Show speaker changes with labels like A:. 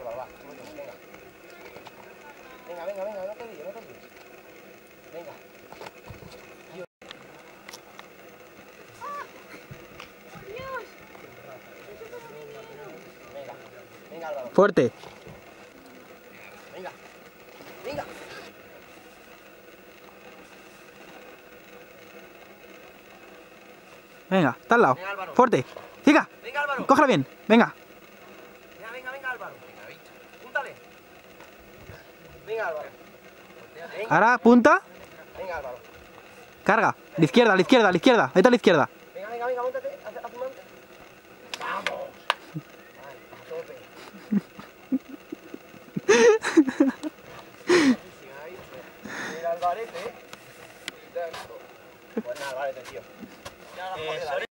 A: Álvaro, va. Venga. Venga, venga, no te olvides, no te olvides. Venga. Dios. Venga, venga Álvaro,
B: Fuerte.
A: venga. Venga.
B: Venga, está al lado. Venga. Fuerte. Siga. Venga
A: Álvaro.
B: Cógela bien. Venga.
A: Venga, venga, Álvaro. Venga, bicho. Púntale. Venga, Álvaro. Venga.
B: Ahora, punta.
A: Venga, Álvaro.
B: Carga. La izquierda, la izquierda, la izquierda. Vete a la izquierda.
A: Venga, venga, venga, montate. Haz, haz un mante. ¡Vamos! Vale, a tope. El ¿eh? Pues nada, Alvarete, tío. Eh,